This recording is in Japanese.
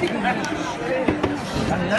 何何？